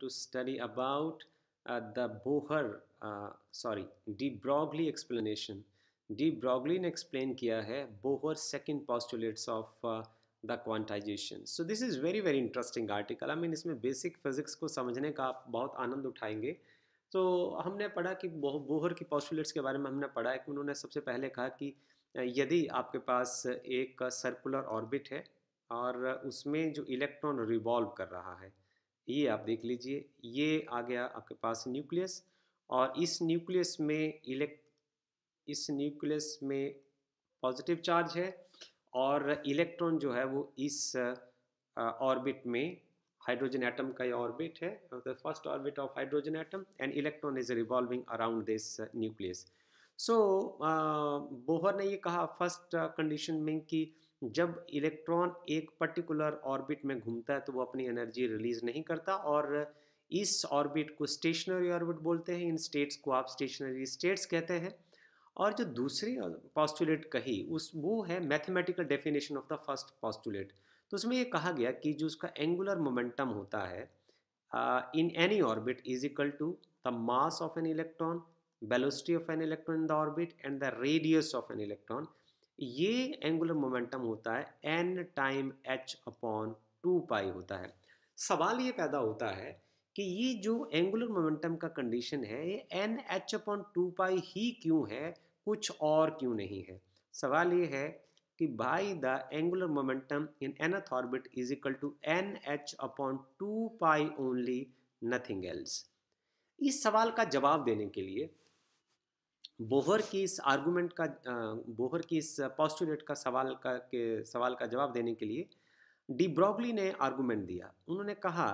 to study about uh, the Bohr, uh, sorry, de Broglie explanation. De Broglie ने explain किया है Bohr second postulates of uh, the quantization. So this is very very interesting article. I mean इसमें basic physics को समझने का आप बहुत आनंद उठाएँगे तो हमने पढ़ा कि बोहर की पॉस्टुलेट्स के बारे में हमने पढ़ा है कि उन्होंने सबसे पहले कहा कि यदि आपके पास एक सर्कुलर ऑर्बिट है और उसमें जो इलेक्ट्रॉन रिवॉल्व कर रहा है ये आप देख लीजिए, ये आ गया आपके पास न्यूक्लियस और इस न्यूक्लियस में इलेक्ट इस न्यूक्लियस में पॉजिटिव चार्ज है और इलेक्ट्रॉन जो है वो इस ऑर्बिट में हाइड्रोजन एटम का ये ऑर्बिट है first orbit of hydrogen atom and electron is revolving around this nucleus. So so, Bohr ने ये कहा फ़र्स्ट कंडीशन में कि जब इलेक्ट्रॉन एक पर्टिकुलर ऑर्बिट में घूमता है तो वो अपनी एनर्जी रिलीज़ नहीं करता और इस ऑर्बिट को स्टेशनरी ऑर्बिट बोलते हैं। इन स्टेट्स को आप स्टेशनरी स्टेट्स कहते हैं। और जो दूसरी पॉस्टुलेट कही उस वो है mathematical definition of the first postulate तो उसमें ये कहा गया कि जो उसका एंगुलर मोमेंटम होता है in any orbit is equal to the mass of an electron velocity of an electron in the orbit and the radius of an electron ये एंगुलर मोमेंटम होता है n time h upon two pi होता है। सवाल ये पैदा होता है कि ये जो एंगुलर मोमेंटम का कंडीशन है, ये n h upon two pi ही क्यों है, कुछ और क्यों नहीं है? सवाल ये है कि भाई the angular momentum in nth orbit is equal to n h upon two pi only nothing else इस सवाल का जवाब देने के लिए बोहर की इस आर्गूमेंट का बोहर की इस पॉस्टुलेट का सवाल का, के सवाल का जवाब देने के लिए डी ब्रॉगली ने आर्गूमेंट दिया। उन्होंने कहा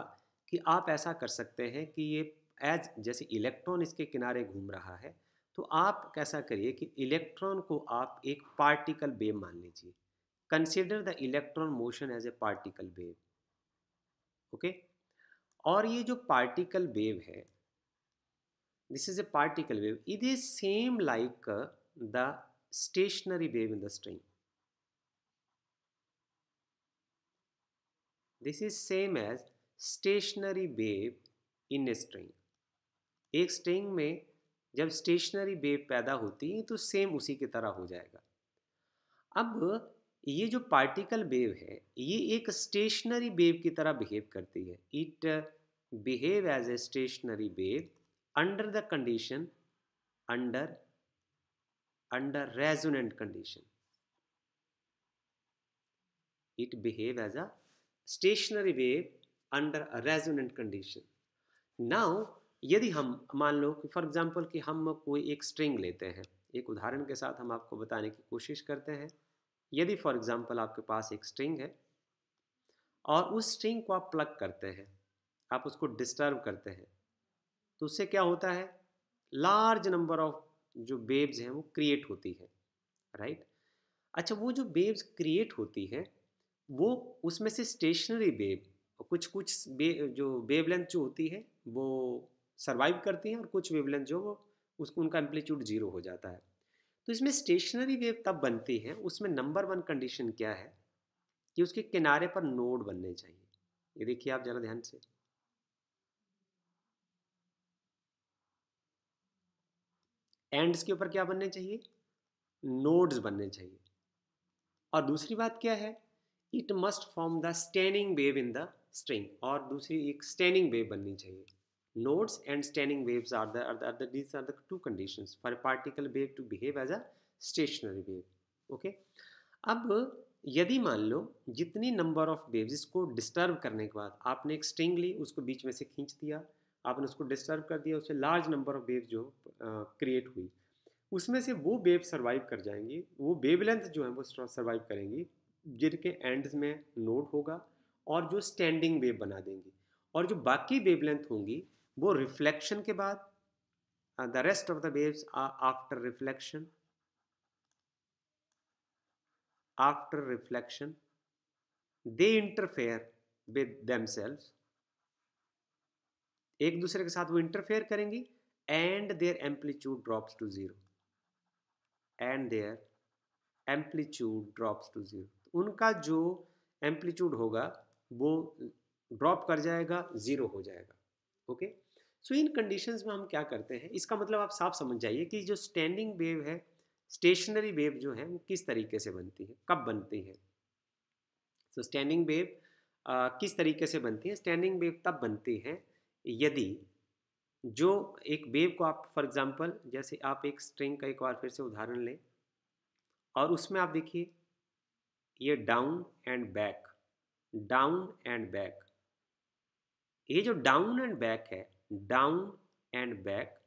कि आप ऐसा कर सकते हैं कि ये एज जैसे इलेक्ट्रॉन इसके किनारे घूम रहा है तो आप कैसा करिए कि इलेक्ट्रॉन को आप एक पार्टिकल वेव मान लीजिए। Consider the electron motion as a particle wave okay और ये जो पार्टिकल वेव है this is a particle wave it is same like uh, the stationary wave in the string this is same as stationary wave in a string एक string में जब stationary wave पैदा होती है तो सेम उसी की तरह हो जाएगा अब ये जो पार्टिकल वेव है ये एक स्टेशनरी वेव की तरह बिहेव करती है it behave as a stationary wave under the condition, under under resonant condition. It behave as a stationary wave under a resonant condition. Now, यदि हम, मान लो कि फॉर एग्जांपल कि हम कोई एक स्ट्रिंग लेते हैं, एक उदाहरण के साथ हम आपको बताने की कोशिश करते हैं। यदि फॉर एग्जांपल आपके पास एक स्ट्रिंग है, और उस स्ट्रिंग को आप प्लग करते हैं, आप उसको डिस्टर्ब करते हैं तो उससे क्या होता है? लार्ज नंबर ऑफ़ जो बेब्स हैं, वो क्रिएट होती है राइट अच्छा वो जो बेब्स क्रिएट होती है, वो उसमें से स्टेशनरी बेब कुछ कुछ बे, जो वेवलेंथ जो होती है, वो सरवाइव करती हैं और कुछ वेवलेंथ जो, वो उसको उनका एम्पलीट्यूड ज़ीरो हो जाता है। तो इसमें स्टेशनरी वेव तब बनती है, उसमें नंबर वन कंडीशन क्या है? कि उसके किनारे पर नोड बनने चाहिए। ये देखिए आप ज़रा ध्यान से। एंड्स के ऊपर क्या बनने चाहिए? नोड्स बनने चाहिए। और दूसरी बात क्या है? It must form the standing wave in the string. और दूसरी एक स्टैनिंग वेव बननी चाहिए। nodes and standing waves are the, are the, are the these are the two conditions for particle wave to behave as a stationary wave okay अब यदि मान लो जितनी नंबर ऑफ़ वेव्स इसको डिस्टर्ब करने के बाद आपने एक स्ट्रिंग ली उसको बीच में से खींच दिया आपने उसको डिस्टर्ब कर दिया उससे लार्ज नंबर ऑफ़ वेव जो क्रिएट हुई। उसमें से वो वेव सर्वाइव कर जाएँगी, वो वेव लेंथ जो है वो सर्वाइव करेंगी, जिनके एंड्स में नोड होगा और जो स्टैंडिंग वेव बना देंगी। और जो बाकी वेव लेंथ होंगी, वो रिफ्लेक्शन के बाद the rest of the waves after reflection after reflection they interfere with themselves एक दूसरे के साथ वो इंटरफेयर करेंगी and their amplitude drops to zero and their amplitude drops to zero उनका जो एम्पलीट्यूड होगा, वो ड्रॉप कर जाएगा ज़ीरो हो जाएगा. ओके सो इन कंडीशंस में हम क्या करते हैं? इसका मतलब आप साफ़ समझ जाइए कि जो स्टैंडिंग वेव है स्टेशनरी वेव जो है, वो किस तरीके से बनती है? कब बनती है? सो स्टैंडिंग वेव किस तरीके से बनती है? स्टैंडिंग वेव तब बनती है यदि जो एक वेव को आप, फॉर एग्जांपल, जैसे आप एक स्ट्रिंग का एक बार फिर से उदाहरण लें, और उसमें आप देखिए, ये down and back, down and back. ये जो डाउन एंड बैक है, डाउन एंड बैक,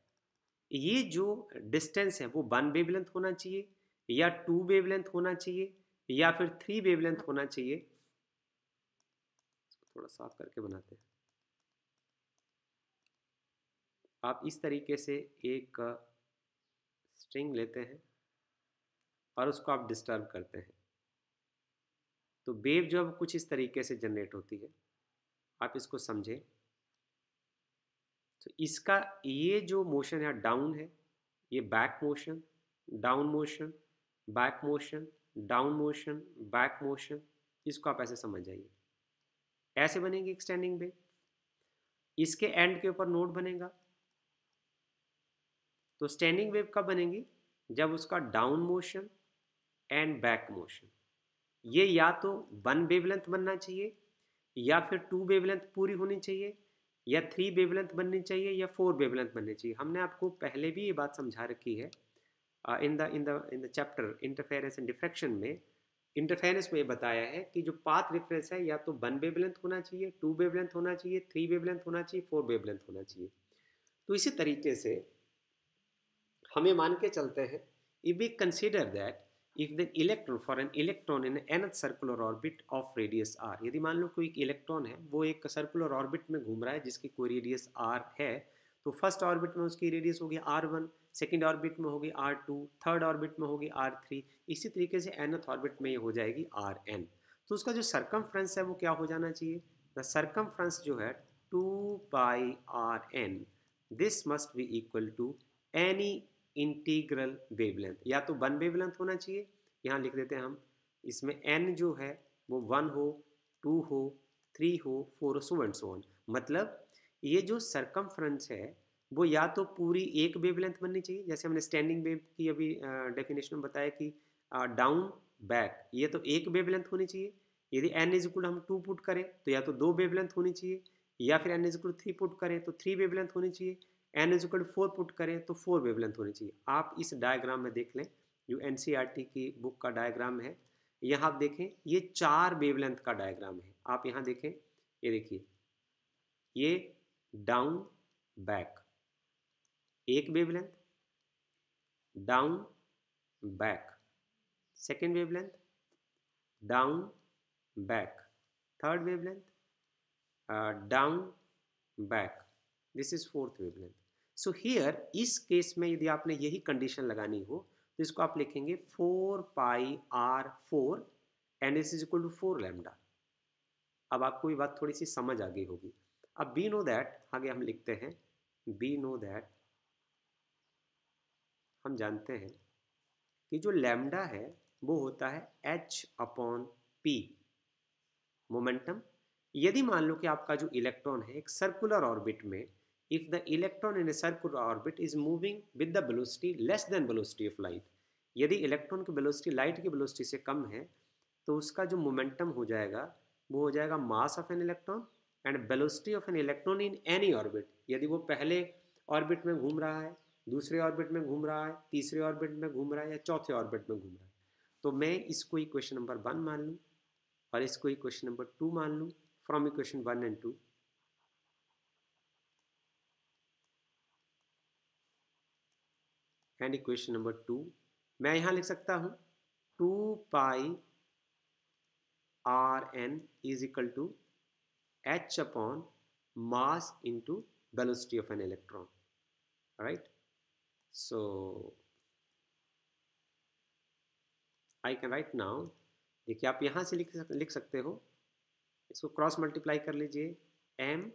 ये जो डिस्टेंस है, वो वन वेव लेंथ होना चाहिए, या टू वेव लेंथ होना चाहिए, या फिर थ्री वेव लेंथ होना चाहिए। थोड़ा साफ़ करके बनाते हैं। आप इस तरीके से एक स्ट्रिंग लेते हैं और उसको आप डिस्टर्ब करते हैं। तो वेव जो है कुछ इस तरीके से जनरेट होती है। आप इसको समझें। तो इसका ये जो मोशन है डाउन है, ये back motion down motion back motion down motion back motion इसको आप ऐसे समझ जाइए। ऐसे बनेगी एक्सटेंडिंग वेव इसके एंड के ऊपर नोड बनेगा। तो स्टैंडिंग वेव कब बनेगी? जब उसका down motion and back motion ये या तो वन वेवलेंथ बनना चाहिए, या फिर टू वेवलेंथ पूरी होनी चाहिए, या थ्री वेवलेंथ बननी चाहिए, या फोर वेवलेंथ बननी चाहिए। हमने आपको पहले भी ये बात समझा रखी है in the in the in the chapter interference and diffraction में। इंटरफेरेंस में ये बताया है कि जो पाथ रेफरेंस है, या तो वन वेवलेंथ होना चाहिए टू वेवलेंथ होना चाहिए थ्री वेवलेंथ होना चाहिए फोर वेवलेंथ होना चाहिए। तो इसी तरीके से हमें मान के चलते हैं if we consider that if the electron for an electron in an circular orbit of radius r यदि मान लो कोई इलेक्ट्रॉन है, वो एक सर्कुलर ऑर्बिट में घूम रहा है, जिसकी कोई रेडियस आर है तो फ़र्स्ट ऑर्बिट में उसकी रेडियस होगी आर वन सेकेंड ऑर्बिट में होगी आर टू थर्ड ऑर्बिट में होगी आर थ्री इसी तरीके से एनथ ऑर्बिट में ये हो जाएगी आर एन तो उसका जो सरकम है वो क्या हो जाना चाहिए? द सरकम जो है two by r n this must be equal to any integral wavelength या तो वन वेवलेंथ होना चाहिए, यहाँ लिख देते हैं हम, इसमें एन जो है, वो वन हो टू हो थ्री हो फोर हो सो एंड सो ऑन मतलब ये जो सरकम है, वो या तो पूरी एक वेवलेंथ बननी चाहिए, जैसे हमने स्टैंडिंग वेव की अभी डेफिनेशन में बताया कि डाउन बैक ये तो एक वेवलेंथ होनी चाहिए। यदि एन इज़ इक्वल हम टू पुट करें तो या तो दो वेवलेंथ होनी चाहिए, या फिर n is equal three put करें तो थ्री वेवलेंथ होनी चाहिए। N is equal four put करें तो फोर वेवलेंथ होनी चाहिए। आप इस डायग्राम में देख लें, जो एन e की बुक का डायग्राम है, यहाँ आप देखें, ये चार वेवलेंथ का डायग्राम है। आप यहाँ देखें, ये देखिए, ये डाउन बैक एक wavelength down back second wavelength down back third wavelength down back this is fourth wavelength so here इस केस में यदि आपने यही कंडीशन लगानी हो तो इसको आप लिखेंगे four pi r four and is equal to four lambda अब आपको ये बात थोड़ी सी समझ आ गई होगी। अब बी नो दैट आगे हम लिखते हैं बी नो दैट हम जानते हैं कि जो लैम्डा है, वो होता है एच अपॉन पी मोमेंटम यदि मान लो कि आपका जो इलेक्ट्रॉन है, एक सर्कुलर ऑर्बिट में if the electron in a circular orbit is moving with the velocity less than velocity of light, यदि इलेक्ट्रॉन की वेलोसिटी लाइट की वेलोसिटी से कम है तो उसका जो मोमेंटम हो जाएगा, वो हो जाएगा mass of an electron and velocity of an electron in any orbit यदि वो पहले ऑर्बिट में घूम रहा है, दूसरे ऑर्बिट में घूम रहा है, तीसरे ऑर्बिट में घूम रहा है या चौथे ऑर्बिट में घूम रहा है तो मैं इसको इक्वेशन नंबर वन मान लूँ और इसको इक्वेशन नंबर टू मान लूँ. From equation one and two and equation number two, मैं यहाँ लिख सकता हूँ, two pi r n is equal to h upon mass into velocity of an electron, right? So I can write now देखिए आप यहाँ से लिख लिख सकते हो, इसको क्रॉस मल्टीप्लाई कर लीजिए m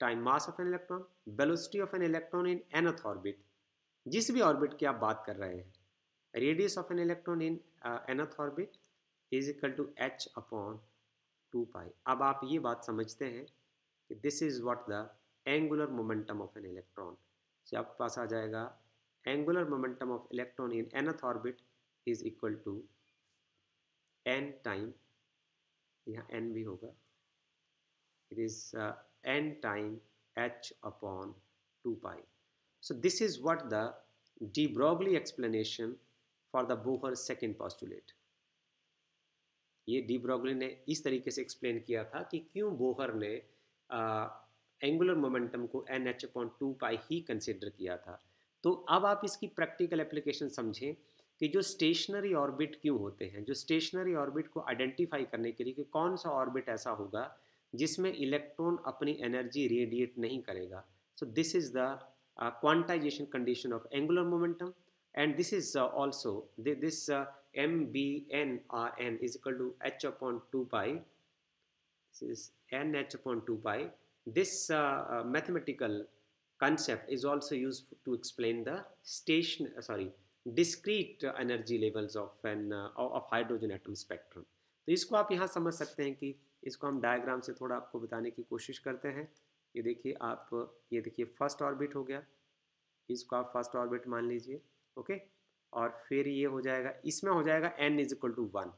time mass of an electron velocity of an electron in nth orbit जिस भी ऑर्बिट की आप बात कर रहे हैं radius of an electron in nth orbit is equal to h upon two pi अब आप ये बात समझते हैं कि this is what the angular momentum of an electron से आपके पास आ जाएगा। Angular momentum of electron in nth orbit is equal to n time यहाँ एन भी होगा। It is n time h upon two 2 pi. So this is what the de Broglie explanation for the Bohr second postulate. ये de Broglie ने इस तरीके से explain किया था कि क्यों बोहर ने एंगुलर मोमेंटम को n h upon two pi ही कंसिडर किया था तो अब आप इसकी प्रैक्टिकल एप्लीकेशन समझें कि जो स्टेशनरी ऑर्बिट क्यों होते हैं, जो स्टेशनरी ऑर्बिट को आइडेंटिफाई करने के लिए कि कौन सा ऑर्बिट ऐसा होगा जिसमें इलेक्ट्रॉन अपनी एनर्जी रेडिएट नहीं करेगा so this is the quantization condition of angular momentum and this is also this m v n r n is equal to h upon two pi this is n h upon two pi this uh, uh, mathematical concept is also used to explain the station uh, sorry discrete energy levels of an uh, of hydrogen atom spectrum. तो इसको आप यहाँ समझ सकते हैं कि इसको हम डायग्राम से थोड़ा आपको बताने की कोशिश करते हैं। ये देखिए आप, ये देखिए फ़र्स्ट ऑर्बिट हो गया। इसको आप फ़र्स्ट ऑर्बिट मान लीजिए ओके और फिर ये हो जाएगा, इसमें हो जाएगा n is equal to one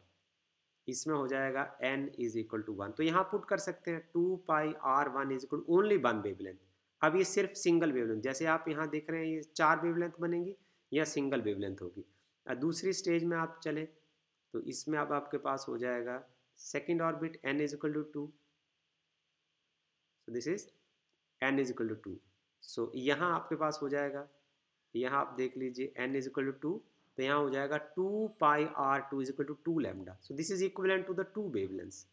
इसमें हो जाएगा n is equal to one तो यहाँ पुट कर सकते हैं two pi r one is equal only one wavelength अब ये सिर्फ़ सिंगल वेवलेंथ जैसे आप यहाँ देख रहे हैं, ये चार वेवलेंथ बनेंगी, या सिंगल वेवलेंथ होगी। दूसरी स्टेज में आप चले तो इसमें अब आपके पास हो जाएगा, second orbit n is equal to 2 so this is n is equal to two so यहाँ आपके पास हो जाएगा। यहाँ आप देख लीजिए n is equal to two तो यहाँ हो जाएगा two pi r two is equal to two lambda so this is equal to the two बेबलेंस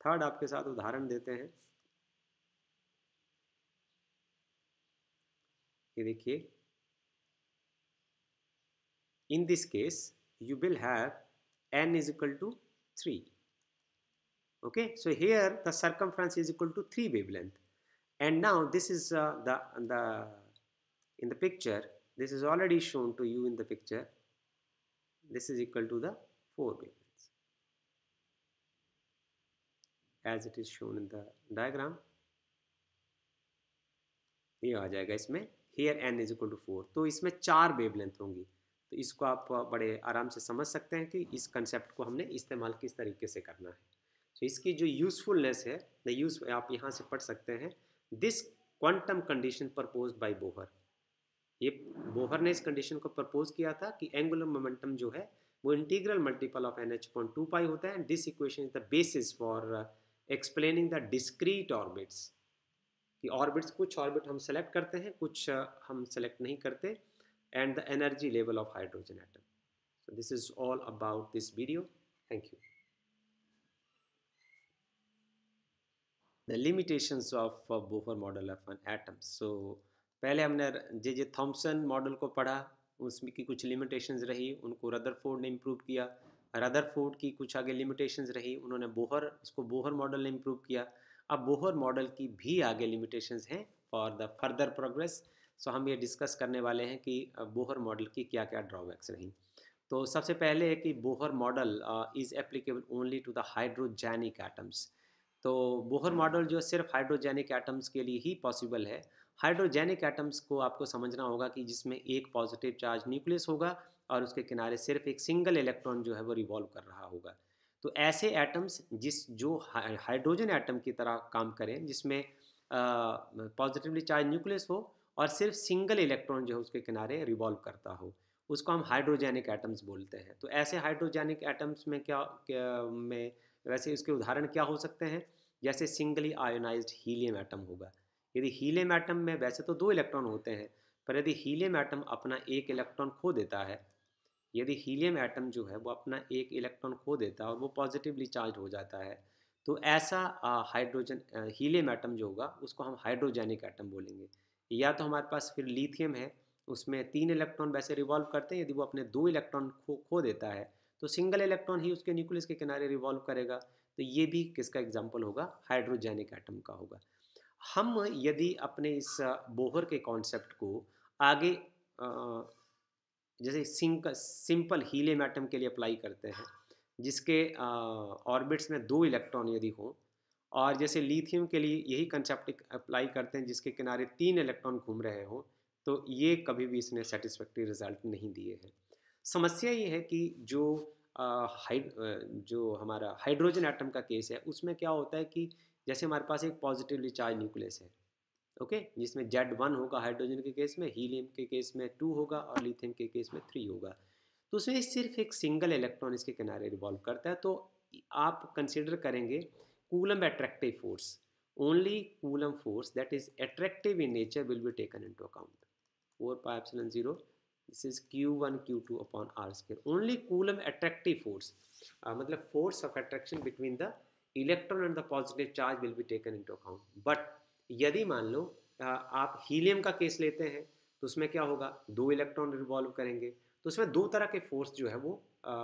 third आपके साथ उदाहरण देते हैं। ये देखिए। In this case you will have n is equal to three okay so here the circum is equal to three wavelength and now this is uh, the the in the picture this is already shown to you in the picture this is equal to the 4 wavelengths as it is shown in the diagram ये आ जाएगा इसमें here n is equal to four तो इसमें चार wavelength होंगी तो इसको आप बड़े आराम से समझ सकते हैं कि इस कंसेप्ट को हमने इस्तेमाल किस तरीके से करना है तो इसकी जो यूज़फुलनेस है द यूज़ आप यहाँ से पढ़ सकते हैं this quantum condition propose by Bohr ये बोहर ने इस कंडीशन को प्रपोज किया था कि एंगुलर मोमेंटम जो है वो integral multiple of n h point two pi होता है and this equation is the basis for explaining the discrete orbits कि ऑर्बिट्स कुछ ऑर्बिट हम सेलेक्ट करते हैं कुछ uh, हम सेलेक्ट नहीं करते and the energy level of hydrogen atom so this is all about this video. Thank you. The limitations of uh, Bohr model of an atom. So पहले हमने जे जे थॉम्सन मॉडल को पढ़ा उसमें की कुछ लिमिटेशंस रही उनको रदरफोर्ड ने इम्प्रूव किया। रदरफोर्ड की कुछ आगे लिमिटेशंस रही उन्होंने बोहर उसको बोहर मॉडल ने इम्प्रूव किया। अब बोहर मॉडल की भी आगे लिमिटेशंस हैं for the further progress so हम ये डिस्कस करने वाले हैं कि बोहर मॉडल की क्या क्या ड्रॉबैक्स रहीं। तो सबसे पहले है कि Bohr model is applicable only to the hydrogenic atoms तो बोहर मॉडल जो सिर्फ़ हाइड्रोजेनिक एटम्स के लिए ही पॉसिबल है। हाइड्रोजेनिक एटम्स को आपको समझना होगा कि जिसमें एक पॉजिटिव चार्ज न्यूक्लियस होगा और उसके किनारे सिर्फ़ एक सिंगल इलेक्ट्रॉन जो है वो रिवॉल्व कर रहा होगा। तो ऐसे एटम्स जिस जो हाइड्रोजन एटम की तरह काम करें जिसमें पॉजिटिवली चार्ज न्यूक्लियस हो और सिर्फ़ सिंगल इलेक्ट्रॉन जो है उसके किनारे रिवॉल्व करता हो उसको हम हाइड्रोजेनिक एटम्स बोलते हैं। तो ऐसे हाइड्रोजेनिक एटम्स में क्या, क्या में वैसे इसके उदाहरण क्या हो सकते हैं? जैसे सिंगली आयोनाइज्ड हीलियम एटम होगा। यदि हीलियम एटम में वैसे तो दो इलेक्ट्रॉन होते हैं, पर यदि हीलियम एटम अपना एक इलेक्ट्रॉन खो देता है, यदि हीलियम एटम जो है वो अपना एक इलेक्ट्रॉन खो देता है और वो पॉजिटिवली चार्ज हो जाता है तो ऐसा हाइड्रोजन हीलियम एटम जो होगा, उसको हम हाइड्रोजेनिक एटम बोलेंगे। या तो हमारे पास फिर लिथियम है, उसमें तीन इलेक्ट्रॉन वैसे रिवॉल्व करते हैं, यदि वो अपने दो इलेक्ट्रॉन खो खो देता है तो सिंगल इलेक्ट्रॉन ही उसके न्यूक्लियस के किनारे रिवॉल्व करेगा। तो ये भी किसका एग्ज़ाम्पल होगा? हाइड्रोजेनिक एटम का होगा। हम यदि अपने इस बोहर के कॉन्सेप्ट को आगे जैसे सिंक सिंपल हीलियम एटम के लिए अप्लाई करते हैं, जिसके ऑर्बिट्स में दो इलेक्ट्रॉन यदि हो, और जैसे लिथियम के लिए यही कंसेप्ट अप्लाई करते हैं, जिसके किनारे तीन इलेक्ट्रॉन घूम रहे हो तो ये कभी भी इसने सेटिस्फैक्ट्री रिज़ल्ट नहीं दिए हैं। समस्या ये है कि जो हाइड जो हमारा हाइड्रोजन एटम का केस है, उसमें क्या होता है कि जैसे हमारे पास एक पॉजिटिवली चार्ज न्यूक्लियस है, ओके? जिसमें जेड वन होगा हाइड्रोजन के केस में, हीलियम के केस में टू होगा और लिथियम के केस में थ्री होगा। तो उसमें सिर्फ़ एक सिंगल इलेक्ट्रॉन इसके किनारे रिवॉल्व करता है तो आप कंसिडर करेंगे Coulomb attractive force, only Coulomb force that is attractive in nature will be taken into account, four epsilon zero this is q1 q2 upon r square. Only coulomb attractive force uh, मतलब force of attraction between the electron and the positive charge will be taken into account. But यदि मान लो uh, आप helium का case लेते हैं तो उसमें क्या होगा? दो इलेक्ट्रॉन रिवॉल्व करेंगे। तो उसमें दो तरह के फोर्स जो है वो आ,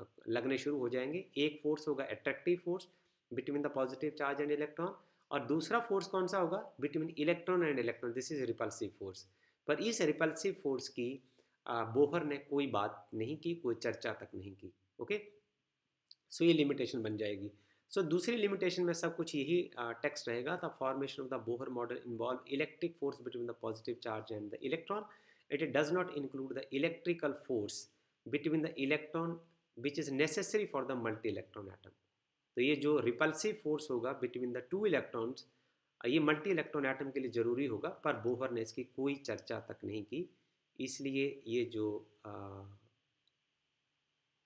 uh, लगने शुरू हो जाएँगे। एक फोर्स होगा attractive force between the positive charge and electron और दूसरा फोर्स कौन सा होगा? Between electron and electron this is repulsive force पर इस रिपल्सिव फोर्स की बोहर ने कोई बात नहीं की, कोई चर्चा तक नहीं की ओके सो ये लिमिटेशन बन जाएगी। सो दूसरी लिमिटेशन में सब कुछ यही टेक्स्ट रहेगा the formation of the Bohr model involve electric force between the positive charge and the electron it does not include the electrical force between the electron which is necessary for the multi electron atom तो ये जो repulsive force होगा between the two electrons ये multi electron atom के लिए ज़रूरी होगा, पर बोहर ने इसकी कोई चर्चा तक नहीं की। इसलिए ये जो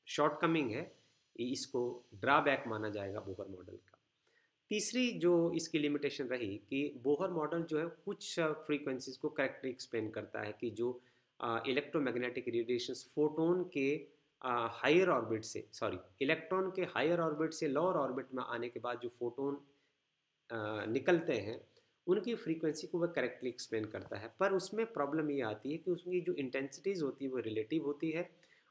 शॉर्टकमिंग है इसको ड्राबैक माना जाएगा बोहर मॉडल का। तीसरी जो इसकी लिमिटेशन रही कि बोहर मॉडल जो है, कुछ फ्रीक्वेंसीज को करेक्टली एक्सप्लेन करता है कि जो इलेक्ट्रोमैग्नेटिक रेडिएशन फोटोन के हायर ऑर्बिट से सॉरी इलेक्ट्रॉन के हायर ऑर्बिट से लोअर ऑर्बिट में आने के बाद जो फोटोन निकलते हैं, उनकी फ्रीक्वेंसी को वह करेक्टली एक्सप्लेन करता है। पर उसमें प्रॉब्लम ये आती है कि उसकी जो इंटेंसिटीज़ होती है, वो रिलेटिव होती है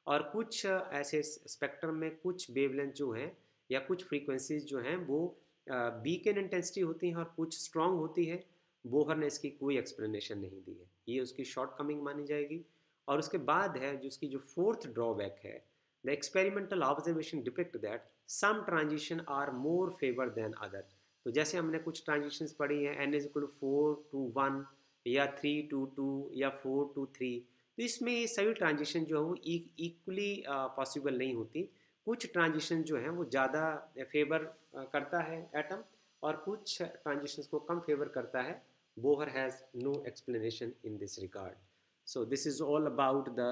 और कुछ ऐसे स्पेक्ट्रम में कुछ वेवलेंथ जो हैं या कुछ फ्रीक्वेंसीज जो हैं, वो बीकन इंटेंसिटी होती हैं और कुछ स्ट्रॉन्ग होती है, बोहर ने इसकी कोई एक्सप्लेनेशन नहीं दी है। ये उसकी शॉर्ट कमिंग मानी जाएगी और उसके बाद है जो उसकी जो फोर्थ ड्रॉबैक है the experimental observation depict that some transition are more favour than other तो जैसे हमने कुछ ट्रांजिशंस पढ़ी हैं n is equal four to one या थ्री टू टू या फोर टू थ्री तो इसमें ये सभी ट्रांजिशन जो है वो इक्वली पॉसिबल नहीं होती। कुछ ट्रांजिशन जो हैं वो ज़्यादा फेवर करता है एटम और कुछ ट्रांजिशंस को कम फेवर करता है। Bohr has no explanation in this regard so this is all about the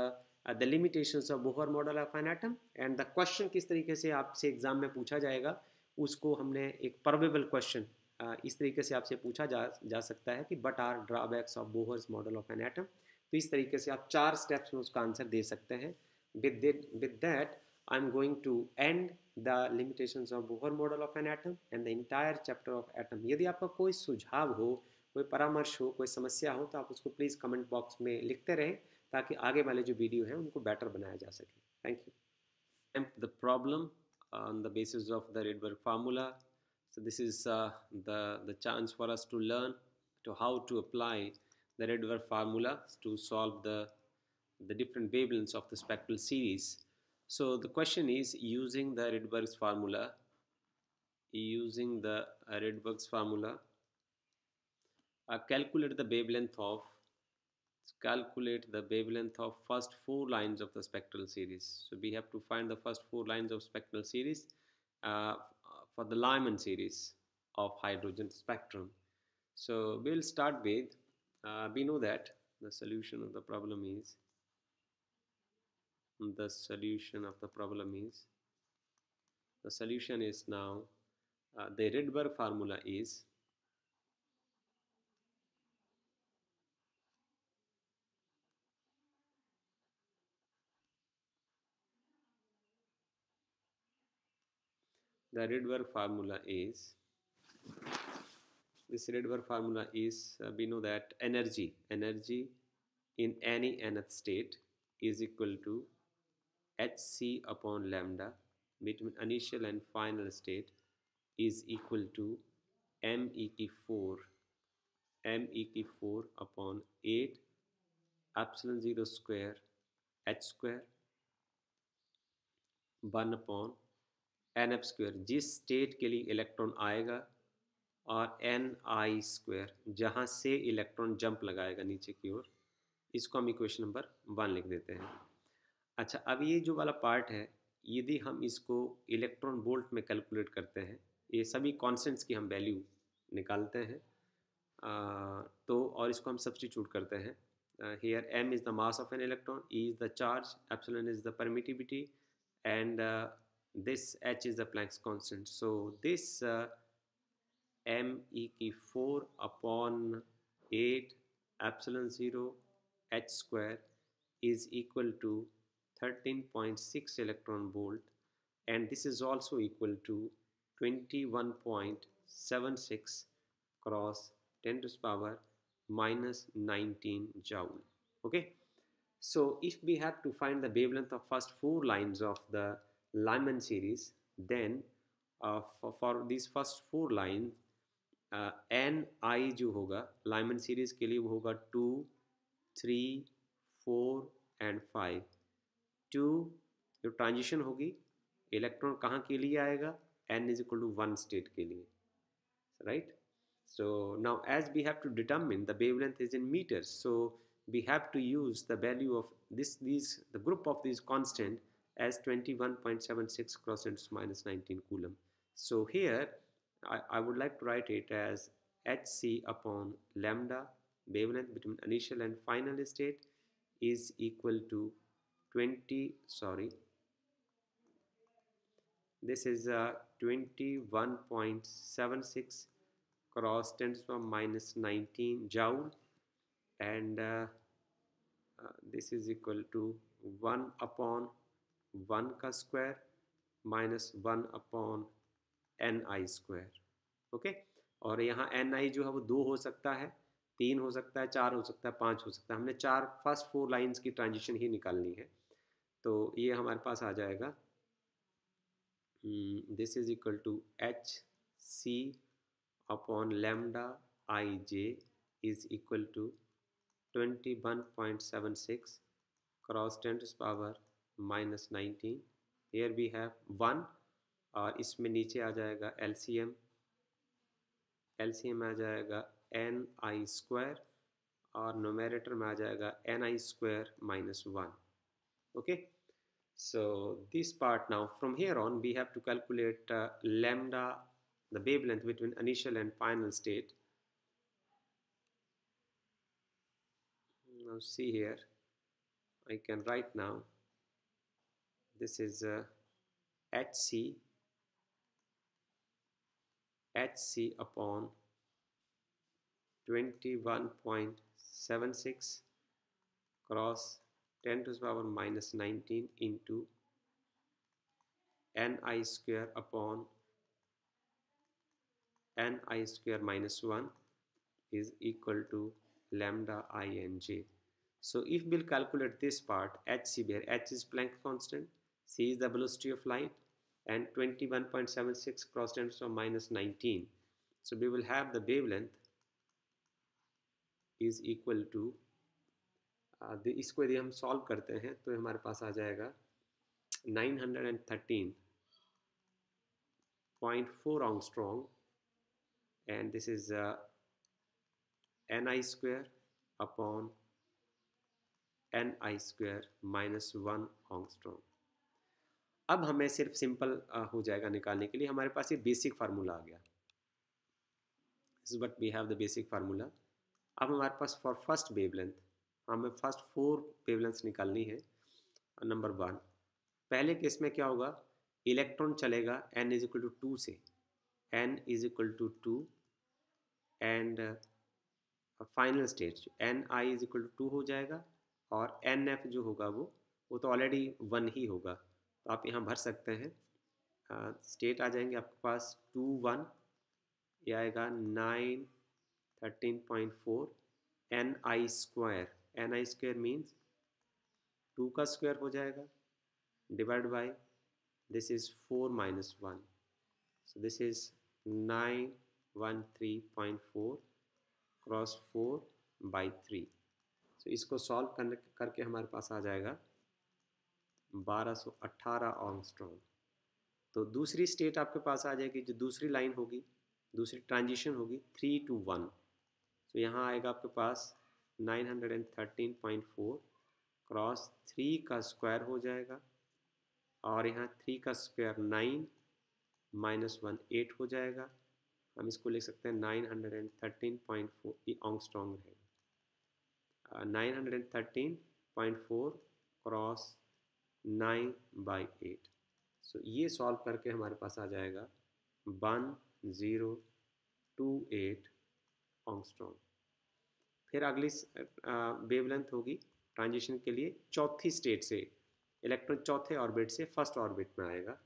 the limitations of Bohr model of an atom and the question किस तरीके से आपसे एग्ज़ाम में पूछा जाएगा। उसको हमने एक प्रवेबल क्वेश्चन इस तरीके से आपसे पूछा जा जा सकता है कि but are drawbacks of Bohr's model of an atom तो इस तरीके से आप चार स्टेप्स में उसका आंसर दे सकते हैं। With with that I am going to end the limitations of Bohr model of an atom and the entire chapter of atom यदि आपका कोई सुझाव हो, कोई परामर्श हो, कोई समस्या हो तो आप उसको प्लीज़ कमेंट बॉक्स में लिखते रहें ताकि आगे वाले जो वीडियो हैं, उनको बेटर बनाया जा सके। Thank you the problem on the basis of the Rydberg formula. So this is uh, the, the chance for us to learn to how to apply the Rydberg formula to solve the, the different wavelengths of the spectral series. So the question is using the Rydberg's formula, using the Rydberg's formula, uh, calculate the wavelength of calculate the wavelength of first four lines of the spectral series. So we have to find the first four lines of spectral series uh, for the Lyman series of hydrogen spectrum. So we'll start with, uh, we know that the solution of the problem is, the solution of the problem is, the solution is now, uh, the Rydberg formula is the Rydberg formula is this Rydberg formula is uh, we know that energy energy in any nth state is equal to hc upon lambda between initial and final state is equal to m e की 4 m e की 4 upon 8 epsilon 0 square h square 1 upon n f square जिस state के लिए electron आएगा और N I square जहाँ से electron jump लगाएगा नीचे की ओर इसको हम इक्वेशन नंबर वन लिख देते हैं। अच्छा अब ये जो वाला पार्ट है यदि हम इसको इलेक्ट्रॉन वोल्ट में कैलकुलेट करते हैं ये सभी कॉन्सेंट्स की हम वैल्यू निकालते हैं आ, तो और इसको हम सब्सटीट्यूट करते हैं here m is the mass of an electron e is the charge epsilon is the permittivity and this h is the Planck's constant. So this uh, m e की 4 upon 8 epsilon 0 h square is equal to 13.6 electron volt. And this is also equal to 21.76 cross 10 to the power minus 19 joule. Okay? So if we have to find the wavelength of first four lines of the Lyman series then uh, for, for these first four lines n uh, i जो होगा Lyman series के लिए वो होगा two three four and five to जो transition होगी electron कहाँ के लिए आएगा n is equal to one state के लिए right so now as we have to determine the wavelength is in meters so we have to use the value of this these the group of these constant as 21.76 cross 10 minus 19 coulomb. So here I, I would like to write it as hc upon lambda wavelength between initial and final state is equal to 20 sorry. This is a uh, 21.76 cross 10 to the minus 19 joule and uh, uh, this is equal to 1 upon 1 का square minus one upon n i square, okay? और यहाँ N आई जो है वो दो हो सकता है, तीन हो सकता है, चार हो सकता है, पाँच हो सकता है। हमने चार, फ़र्स्ट फोर लाइंस की ट्रांजिशन ही निकालनी है। तो ये हमारे पास आ जाएगा। This is equal to h c upon lambda i j is equal to twenty one point seven six cross ten power minus nineteen here we है वन और इसमें नीचे आ जाएगा एलसीएम एलसीएम आ जाएगा एन आई स्क्वायर और नोमेरेटर में आ जाएगा n i square minus one okay so this part now from here on we have to calculate lambda the wavelength between initial and final state see here I can write now this is uh, HC HC upon 21.76 cross 10 to the power minus 19 into ni square upon ni square minus 1 is equal to lambda i and j. So if we'll calculate this part hc where h is Planck constant, c is the velocity of light and 21.76 cross 10 to the minus 19. So we will have the wavelength is equal to इसको यदि हम solve करते हैं तो हमारे पास आ जाएगा 913.4 angstrom and this is n i square upon n i square minus one angstrom अब हमें सिर्फ़ सिंपल हो जाएगा निकालने के लिए। हमारे पास ये बेसिक फार्मूला आ गया। But we have the basic formula अब हमारे पास फॉर फ़र्स्ट वेवलेंथ हमें फ़र्स्ट फोर वेवलेंस निकालनी है। नंबर वन पहले केस में क्या होगा? इलेक्ट्रॉन चलेगा n is equal to two से। N is equal to two and final stage n i is equal to two हो जाएगा और एन एफ़ जो होगा वो वो तो ऑलरेडी वन ही होगा। तो आप यहाँ भर सकते हैं। स्टेट आ जाएँगे आपके पास टू वन ये आएगा nine thirteen point four n i square n i square means two का स्क्वायर हो जाएगा। Divide by this is four minus one so this is nine one three point four cross four by three so इसको solve करने, करके हमारे पास आ जाएगा बारह सौ अट्ठारह ऑंगस्ट्रॉन्ग तो दूसरी स्टेट आपके पास आ जाएगी, जो दूसरी लाइन होगी, दूसरी ट्रांजिशन होगी थ्री टू वन तो यहाँ आएगा आपके पास nine hundred and thirteen point four cross three का स्क्वायर हो जाएगा, और यहाँ थ्री का square nine minus one eight हो जाएगा। हम इसको लिख सकते हैं nine hundred and thirteen point four ये ऑंगस्ट्रॉन्ग रहेगा। Nine hundred and thirteen point four cross nine by eight. So ये सॉल्व करके हमारे पास आ जाएगा one zero two eight angstrom फिर अगली वेवलेंथ होगी ट्रांजिशन के लिए चौथी स्टेट से। इलेक्ट्रॉन चौथे ऑर्बिट से फ़र्स्ट ऑर्बिट में आएगा।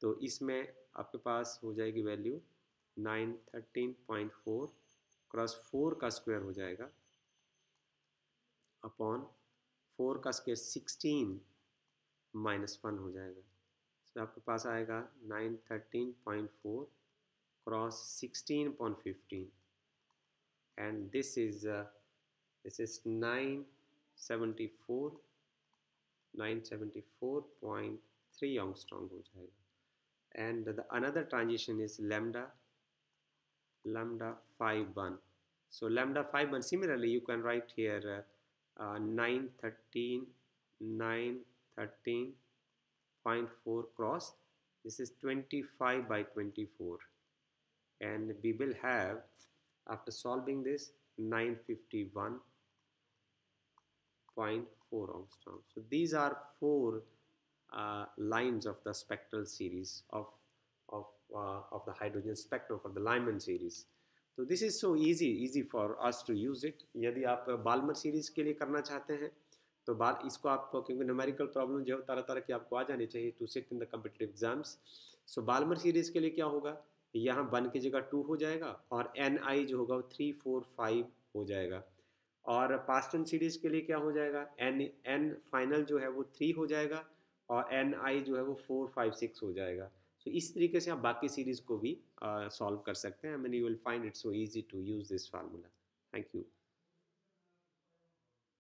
तो इसमें आपके पास हो जाएगी value nine thirteen point four cross four का स्क्वायर हो जाएगा। अपॉन फोर का स्क्वायर सिक्सटीन माइनस वन हो जाएगा तो आपके पास आएगा nine thirteen point four cross sixteen point fifteen and this is this is nine seventy four nine seventy four point three angstrom हो जाएगा and the another transition is lambda lambda 5 1 so lambda 5 1 similarly you can write here uh, uh, 9 13 9 13.4 cross this is 25 by 24 and we will have after solving this 951.4 angstrom so these are four uh, lines of the spectral series of of uh, of the hydrogen spectrum for the Lyman series so this is so easy easy for us to use it यदि आप Balmer series के लिए करना चाहते हैं तो बात इसको आपको क्योंकि न्यूमेरिकल प्रॉब्लम जो है तरह तरह की आपको आ जानी चाहिए to sit in the competitive exams so Balmer series के लिए क्या होगा? यहाँ वन की जगह टू हो जाएगा और एन आई जो होगा वो थ्री फोर फाइव हो जाएगा। और पास्टन सीरीज़ के लिए क्या हो जाएगा? एन एन फाइनल जो है वो थ्री हो जाएगा और एन आई जो है वो फोर फाइव सिक्स हो जाएगा। सो so, इस तरीके से आप बाकी सीरीज़ को भी सॉल्व uh, कर सकते हैं। Mean you will find it so easy to use this formula thank you